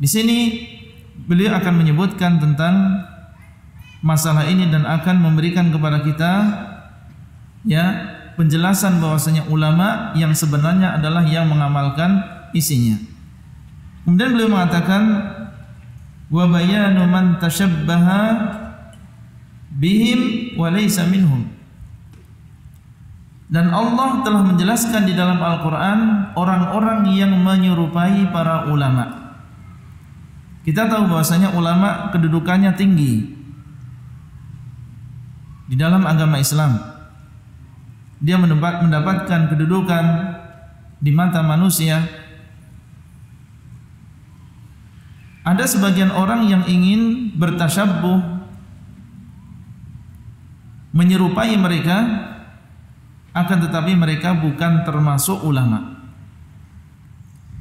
Di sini beliau akan menyebutkan tentang masalah ini dan akan memberikan kepada kita ya penjelasan bahwasanya ulama yang sebenarnya adalah yang mengamalkan isinya. Kemudian beliau mengatakan wa bayanu man tashabbaha bihim wa laysa minhum. Dan Allah telah menjelaskan di dalam Al-Qur'an orang-orang yang menyerupai para ulama. Kita tahu bahwasanya ulama kedudukannya tinggi di dalam agama Islam. Dia mendapatkan kedudukan di mata manusia. Ada sebagian orang yang ingin bertasyabbuh menyerupai mereka akan tetapi mereka bukan termasuk ulama.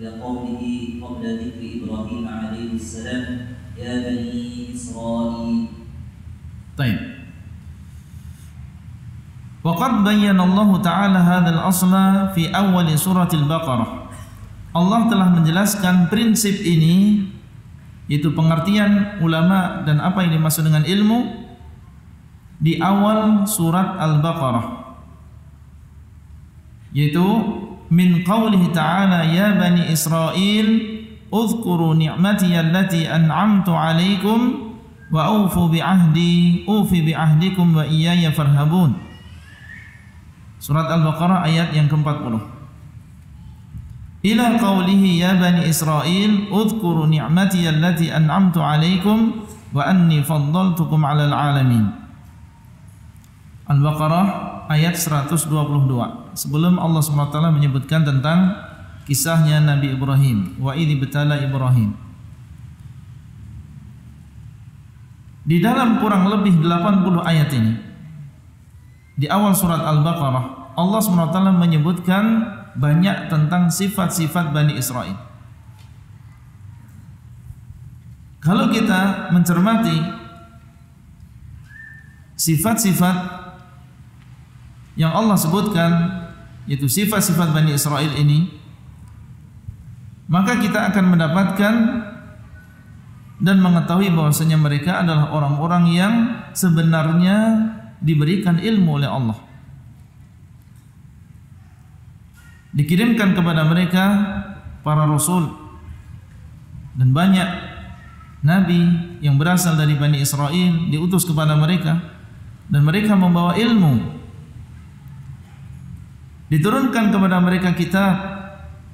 الى قوله قبل ذكر ابراهيم عليه السلام يا بني اسرائيل طيب وقد بين الله تعالى هذا الأصل في أول سورة البقرة Allah telah menjelaskan prinsip ini yaitu pengertian ulama dan apa yang dimaksud dengan ilmu di awal surat Al-Baqarah yaitu من قوله تعالى يا بني إسرائيل اذكروا نعمتي التي أنعمت عليكم وأوفوا بعهدي أوف بعهدكم وإياي فارهبون. سورة البقرة آيات ينكم ke-40. إلى قوله يا بني إسرائيل اذكروا نعمتي التي أنعمت عليكم وأني فضلتكم على العالمين. البقرة آيات 122 Sebelum Allah SWT menyebutkan tentang kisahnya Nabi Ibrahim, wa betala Ibrahim. Di dalam kurang lebih 80 ayat ini di awal surat Al-Baqarah Allah SWT menyebutkan banyak tentang sifat-sifat Bani Israel. Kalau kita mencermati sifat-sifat yang Allah sebutkan yaitu sifat-sifat Bani Israel ini maka kita akan mendapatkan dan mengetahui bahwasanya mereka adalah orang-orang yang sebenarnya diberikan ilmu oleh Allah. Dikirimkan kepada mereka para rasul dan banyak nabi yang berasal dari Bani Israel diutus kepada mereka dan mereka membawa ilmu. Diturunkan kepada mereka kitab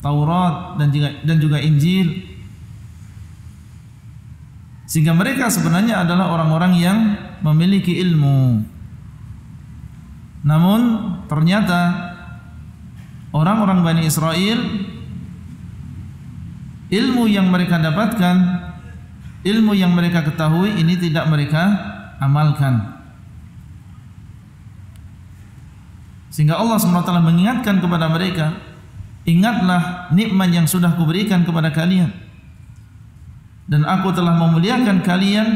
Taurat dan juga dan juga Injil sehingga mereka sebenarnya adalah orang-orang yang memiliki ilmu. Namun ternyata orang-orang Bani Israel ilmu yang mereka dapatkan, ilmu yang mereka ketahui ini tidak mereka amalkan. Sehingga Allah SWT mengingatkan kepada mereka, ingatlah nikmat yang sudah kuberikan kepada kalian. Dan aku telah memuliakan kalian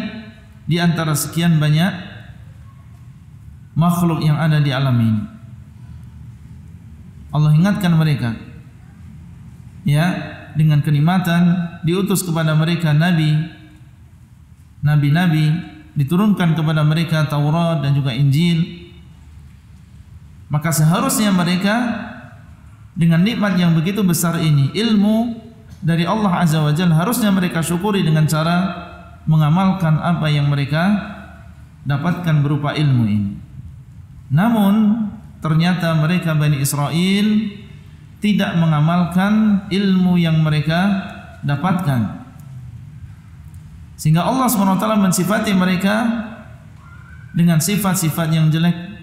di antara sekian banyak makhluk yang ada di alam ini. Allah ingatkan mereka ya dengan kenikmatan diutus kepada mereka nabi nabi-nabi diturunkan kepada mereka Taurat dan juga Injil maka seharusnya mereka dengan nikmat yang begitu besar ini ilmu dari Allah Azza wa Jalla harusnya mereka syukuri dengan cara mengamalkan apa yang mereka dapatkan berupa ilmu ini namun ternyata mereka Bani Israel tidak mengamalkan ilmu yang mereka dapatkan. Sehingga Allah SWT mensifati mereka dengan sifat-sifat yang jelek